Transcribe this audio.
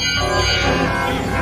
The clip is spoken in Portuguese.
Música